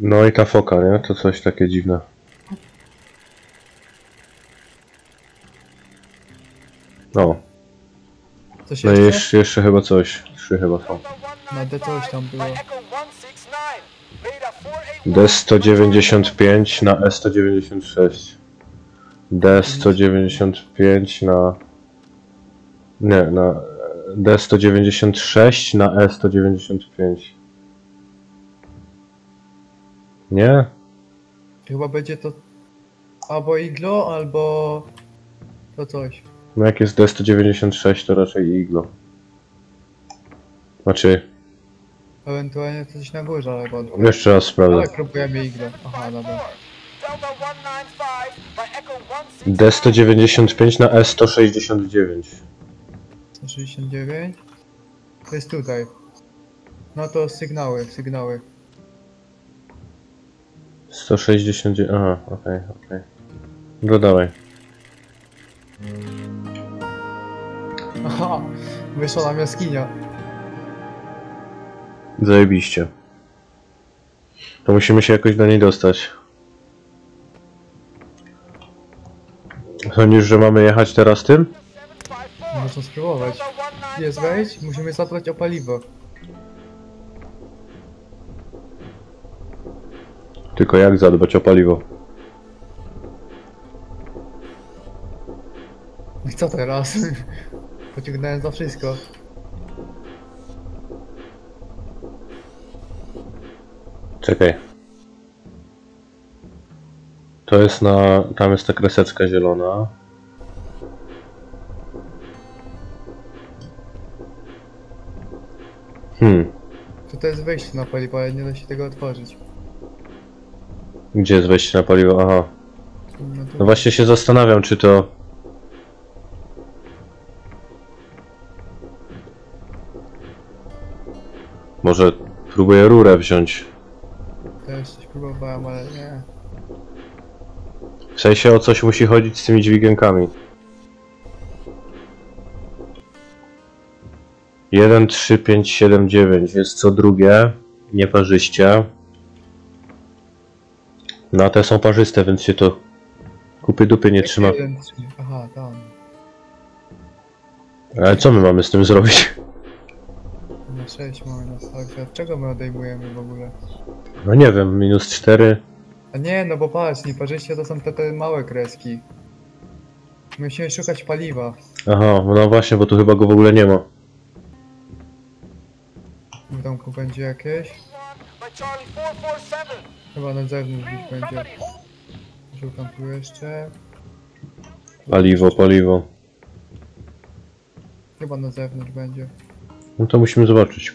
No i ta foka, nie? To coś takie dziwne. No, Coś no i jeszcze? jeszcze, jeszcze chyba coś. Trzy chyba są. Na D coś tam było. D195 na E196. D195 na... Nie, na D196 na E E195. Nie? Chyba będzie to albo iglo, albo to coś. No jak jest D196 to raczej iglo. Znaczy, Ewentualnie coś na górze, ale bo... jeszcze raz sprawdzę. Ale próbujemy iglo. Aha, dobra. D195 na E E169. 169. To jest tutaj. No to sygnały, sygnały. 169, aha, okej, okej. No dawaj. Aha, wyszła nam jaskinia. Zajebiście. To musimy się jakoś do niej dostać. Sądzisz, że mamy jechać teraz tym? Można spróbować. Jest wejść? Musimy zadbać o paliwo. Tylko jak zadbać o paliwo? I co teraz? Pociągnąłem za wszystko. Czekaj. To jest na... tam jest ta kreseczka zielona. Hmm, Tutaj jest wejście na paliwo, ale nie da się tego otworzyć. Gdzie jest wejście na paliwo? Aha. No właśnie się zastanawiam, czy to... Może próbuję rurę wziąć. też coś próbowałem, ale nie. W sensie o coś musi chodzić z tymi dźwigienkami. 1, 3, 5, 7, 9 jest co drugie, nieparzyście. No a te są parzyste, więc się to kupy dupy nie trzyma. Jeden, trzy. Aha, tam. Ale co my mamy z tym zrobić? Na 6 mamy na starcie. Od czego my odejmujemy w ogóle? No nie wiem, minus 4. A nie, no bo patrz, nieparzyście to są te, te małe kreski. Musimy szukać paliwa. Aha, no właśnie, bo tu chyba go w ogóle nie ma. W domku będzie jakieś. Chyba na zewnątrz gdzieś będzie. Szukam tu jeszcze. Paliwo, paliwo. Chyba na zewnątrz będzie. No to musimy zobaczyć.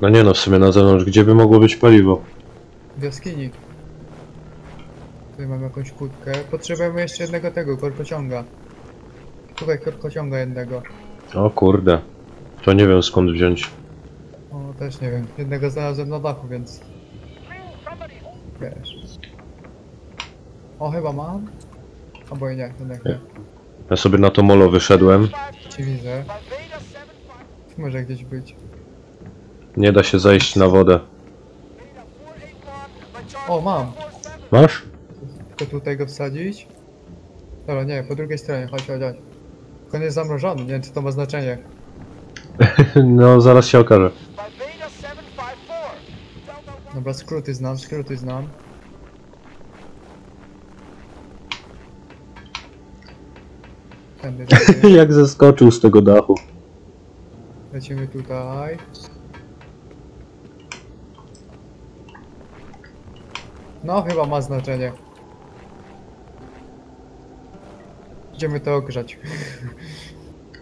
No nie no, w sumie na zewnątrz, gdzie by mogło być paliwo? W jaskini. Tutaj mam jakąś kłódkę. Potrzebujemy jeszcze jednego tego, korkociąga. Szukaj korkociąga jednego. O kurde. To nie wiem skąd wziąć. O, też nie wiem. Jednego znalazłem na dachu, więc... Wiesz. O, chyba mam? Albo i nie, jednak nie. Ja sobie na to molo wyszedłem. Ci widzę. Może gdzieś być. Nie da się zejść na wodę. O, mam! Masz? Tylko tutaj go wsadzić. Dobra, nie, po drugiej stronie, chodź, chodź, chodź. Tylko nie jest zamrożony, nie wiem czy to ma znaczenie. No zaraz się okaże. Dobra, skróty znam, skróty znam. Tędy, tędy. Jak zeskoczył z tego dachu. Lecimy tutaj. No, chyba ma znaczenie. Idziemy to ogrzać.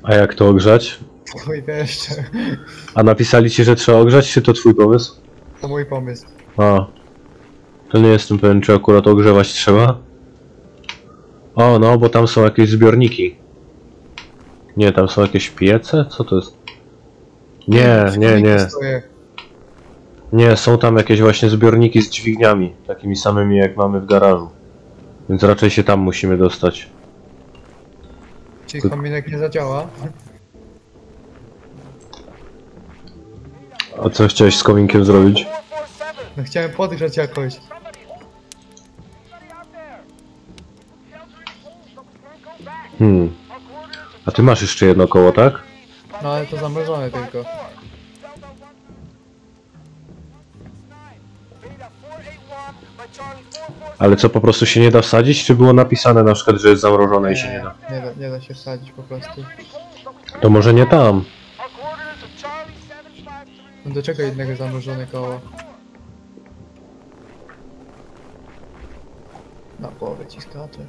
A jak to ogrzać? Oj, jeszcze. A napisali ci, że trzeba ogrzać, czy to twój pomysł? To mój pomysł. A. To nie jestem pewien, czy akurat ogrzewać trzeba. O, no, bo tam są jakieś zbiorniki. Nie, tam są jakieś piece? Co to jest? Nie, nie, nie. Nie, są tam jakieś właśnie zbiorniki z dźwigniami, takimi samymi jak mamy w garażu. Więc raczej się tam musimy dostać. Czyli kominek nie zadziała. A co chciałeś z kominkiem zrobić? No chciałem podgrzać jakoś. Hmm. A ty masz jeszcze jedno koło, tak? No ale to zamrożone tylko. Ale co, po prostu się nie da wsadzić? Czy było napisane na przykład, że jest zamrożone i się nie da? Nie da, nie da się wsadzić po prostu. To może nie tam. No do czego jednego zamrożone koło? Na połowę ci skacze.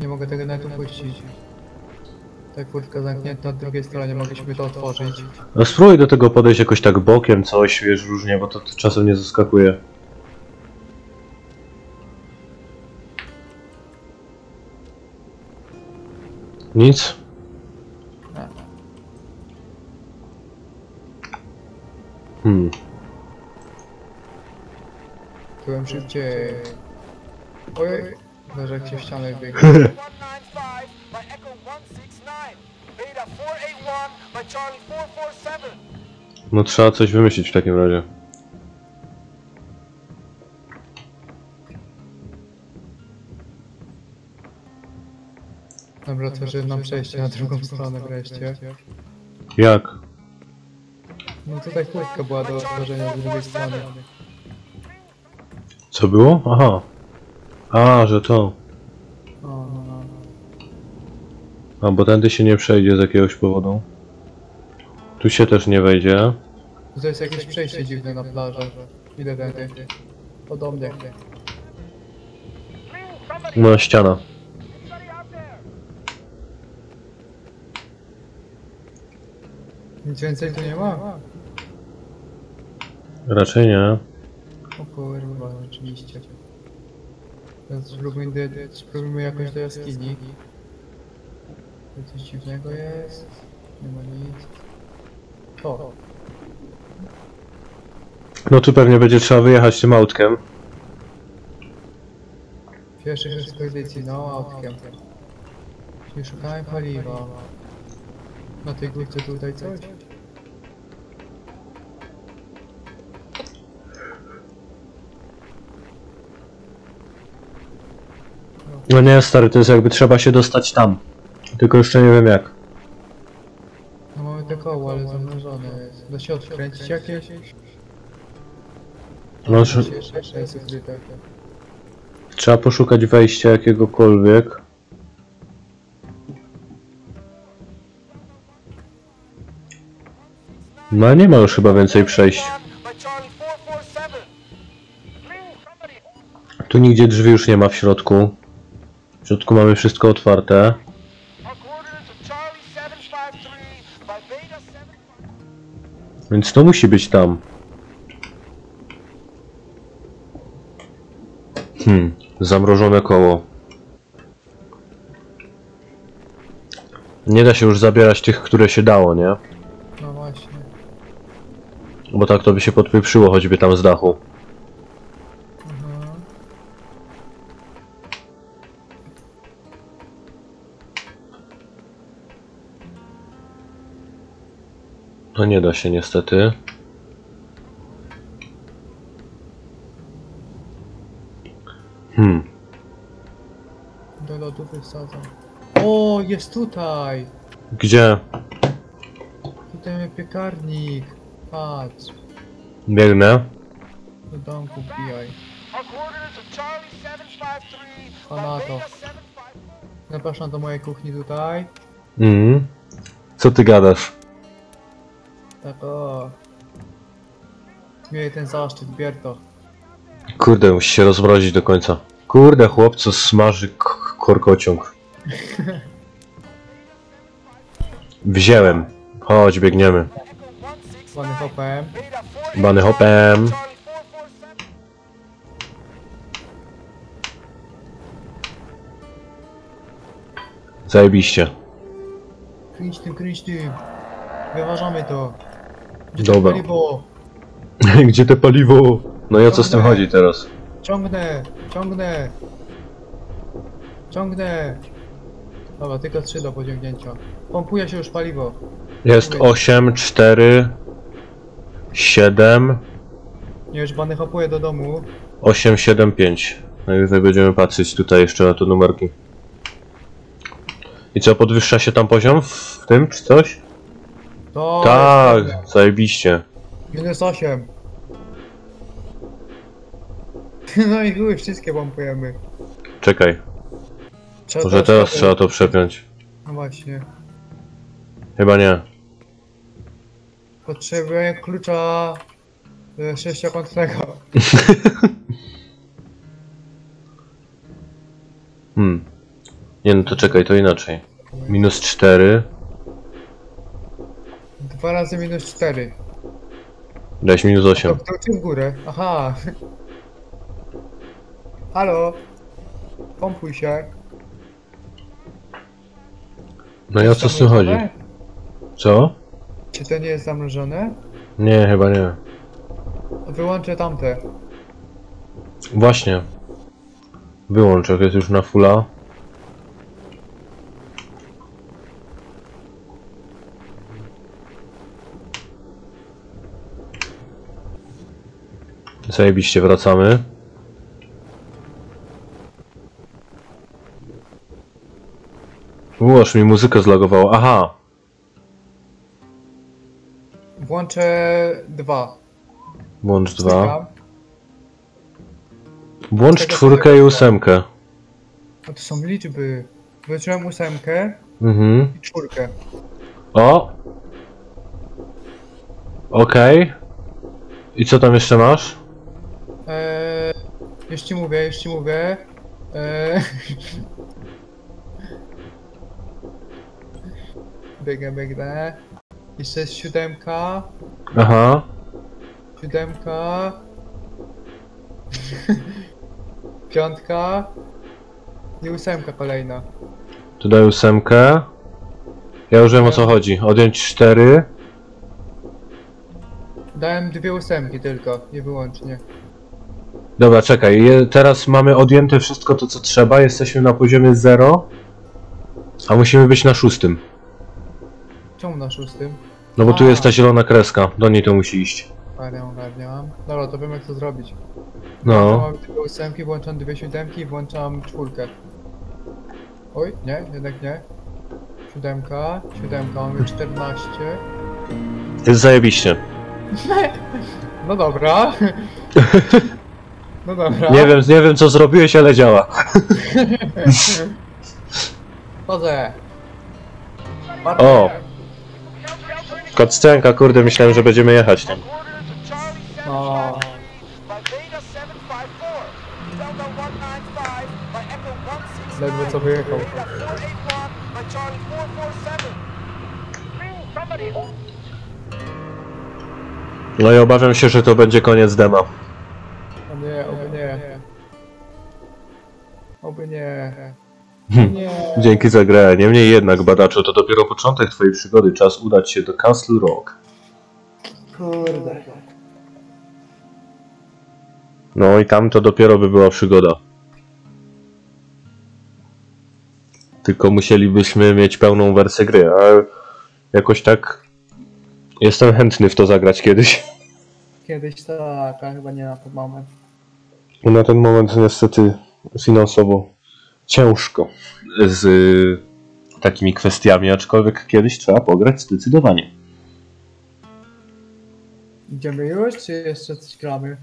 Nie mogę tego nawet upuścić. Tak furtka zamknięta, na drugiej stronie mogliśmy to otworzyć. No spróbuj do tego podejść jakoś tak bokiem, coś, wiesz, różnie, bo to, to czasem nie zaskakuje. Nic? Hmm. Byłem szybciej. Ojej. Jak się w ścianę biegł. 195 by Echo 169. Beta 481 by Charlie 447. No trzeba coś wymyślić w takim razie. Otworzyłem nam przejście na drugą stronę wreszcie. Jak? No tutaj furtka była do otworzenia z drugiej strony. Co było? Aha. A, że to. O, no, no. A, bo tędy się nie przejdzie z jakiegoś powodu. Tu się też nie wejdzie. To jest jakieś przejście dziwne na plaży. Idę tędy. Podobnie. No, ściana. Nic więcej tu nie ma? Raczej nie. O kurwa, oczywiście. Teraz spróbujmy, spróbujmy jakoś do jaskini. Tu coś dziwnego jest. Nie ma nic. O, No tu pewnie będzie trzeba wyjechać tym autkiem. pierwszych ekspedycji, no autkiem. Czyli szukałem paliwa. Na tej górce tutaj coś? No nie, stary, to jest jakby trzeba się dostać tam. Tylko jeszcze nie wiem jak. No mamy te koło, ale zamrożone jest. Da się odkręcić jakieś? No, że-. Trzeba poszukać wejścia jakiegokolwiek. No nie ma już chyba więcej przejść. By Charlie 447. Somebody Tu nigdzie drzwi już nie ma w środku. W środku mamy wszystko otwarte. a quarter to Charlie 753 by Beta 7. Więc to musi być tam. Hmm, zamrożone koło. Nie da się już zabierać tych, które się dało, nie? Bo tak to by się podpieprzyło choćby tam z dachu. Mhm. No nie da się niestety. Hmm, Do lodu wysadzam. O, jest tutaj! gdzie? Tutaj mamy piekarnik. Patrz. Biegnę. Do domku wbijaj. A quarter to Charlie 753 by Pana to. Beta 75. Zapraszam do mojej kuchni tutaj. Mhm. Co ty gadasz? Tak o. Miej ten zaszczyt, bier to. Kurde, musi się rozmrozić do końca. Kurde, chłopcu smaży k- korkociąg. Wziąłem. Chodź, biegniemy. Echo 169 Pany hopem. Beta 481 Bany hopem. Charlie 447. Zajebiście. Kręć tym, kręć tym. Wyważamy to. Gdzie Dobra. to paliwo? Gdzie te paliwo? No i o co z tym chodzi teraz? Ciągnę, ciągnę. Ciągnę. Dobra, tylko 3 do pociągnięcia. Pompuje się już paliwo. Jest 8, 4, 7, Nie już bany hopuje do domu. 8, 7, 5. Najwyżej będziemy patrzeć tutaj jeszcze na te numerki. I co, podwyższa się tam poziom w tym, czy coś? To tak, zajebiście. Minus 8. No i chuj, wszystkie pompujemy. Czekaj, Trzeba może teraz trzeba to przepiąć. No właśnie. Chyba nie. Potrzebuję klucza e, sześciokątnego. Hmm. Nie no to czekaj, to inaczej. Minus 4. Dwa razy minus 4. Dałeś minus To 8. w dół czy w górę? Aha. Halo? Pompuj się. No i o co z tym chodzi? Co? Czy to nie jest zamrożone? Nie, chyba nie. Wyłączę tamte. Właśnie. Wyłącz, jak jest już na fulla. Zajebiście, wracamy. Ułoż mi muzykę zlagowało. Aha! Włączę dwa. Włącz dwa. Włącz Czego czwórkę i ósemkę. A to są liczby. Włączyłem ósemkę Mhm. i czwórkę. O! Okej. I co tam jeszcze masz? Eee, już ci mówię, już ci mówię. Eee... Biegnę, biegnę. Jeszcze jest siódemka, Aha. siódemka. Piątka. I ósemka kolejna. Tu daj ósemkę. Ja już wiem o co chodzi. Odjąć cztery. Dałem dwie ósemki tylko, nie wyłącznie. Dobra, czekaj. Je, teraz mamy odjęte wszystko to co trzeba. Jesteśmy na poziomie 0. A musimy być na szóstym. Czemu na szóstym? No bo tu A. jest ta zielona kreska. Do niej to musi iść. Ogarniam, ogarniam. Dobra, to wiem jak to zrobić. No. Mam dwie ósemki, włączam dwie siódemki i włączam czwórkę. Oj, nie, jednak nie. Siódemka, siódemka, mamy 14. Jest zajebiście. No dobra. No dobra. Nie wiem, nie wiem co zrobiłeś, ale działa. Chodzę. O. Koccenka, kurde, myślałem, że będziemy jechać tam. Order to Charlie O. 75 by Beta 754. Delta 195 by Echo 163. Ledwo co wyjechał. Beta 481 by Charlie 447. Bring somebody home. No i obawiam się, że to będzie koniec dema. O nie, oby nie. Oby nie. Nie. Dzięki za grę. Niemniej jednak, badaczu, to dopiero początek twojej przygody. Czas udać się do Castle Rock. Kurde. No i tam to dopiero by była przygoda. Tylko musielibyśmy mieć pełną wersję gry, a jakoś tak jestem chętny w to zagrać kiedyś. Kiedyś tak, a chyba nie na ten moment. Na ten moment niestety finansowo ciężko z y, takimi kwestiami, aczkolwiek kiedyś trzeba pograć zdecydowanie. Idziemy już, czy jeszcze coś gramy?